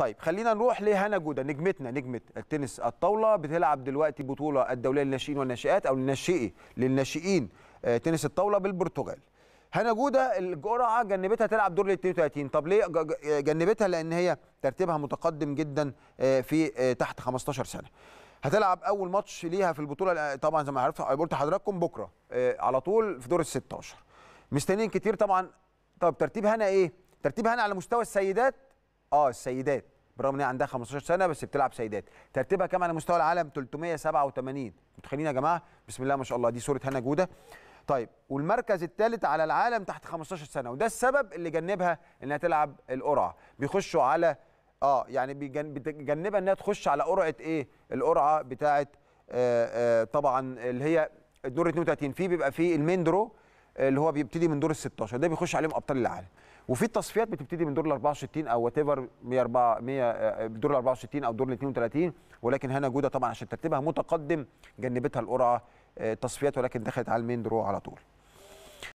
طيب خلينا نروح لهنا جودة نجمتنا نجمة التنس الطاولة. بتلعب دلوقتي بطولة الدولية للناشئين والناشئات أو للناشئي للناشئين آه، تنس الطاولة بالبرتغال. هنا جودة الجرعة جنبتها تلعب دور ال 32 طب ليه جنبتها؟ لأن هي ترتيبها متقدم جدا آه، في آه، تحت 15 سنة. هتلعب أول ماتش ليها في البطولة طبعا زي ما عرفت قلت لحضراتكم بكرة على طول في دور ال 16 مستنيين كتير طبعا. طب ترتيب هنا إيه؟ ترتيب هنا على مستوى السيدات آه السيدات. بالرغم إن هي عندها 15 سنة بس بتلعب سيدات. ترتيبها كام على مستوى العالم 387 متخيلين يا جماعة؟ بسم الله ما شاء الله. دي صورة هنا جودة. طيب والمركز الثالث على العالم تحت 15 سنة. وده السبب اللي جنبها إنها تلعب القرعة. بيخشوا على آه يعني بيجن- بتجنبها إنها تخش على قرعة إيه؟ القرعة بتاعه آه آه طبعا اللي هي الدور 32 فيه بيبقى فيه ال main draw اللي هو بيبتدي من دور ال 16 ده بيخش عليهم أبطال العالم. وفي التصفيات بتبتدي من دور ال 64 أو whatever 104 100 دور ال 64 أو دور ال 32 ولكن هنا جودة طبعا عشان ترتيبها متقدم جنبتها القرعة آه، تصفيات ولكن دخلت على ال main draw على طول.